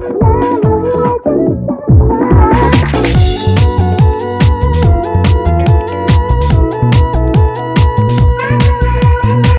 Mama.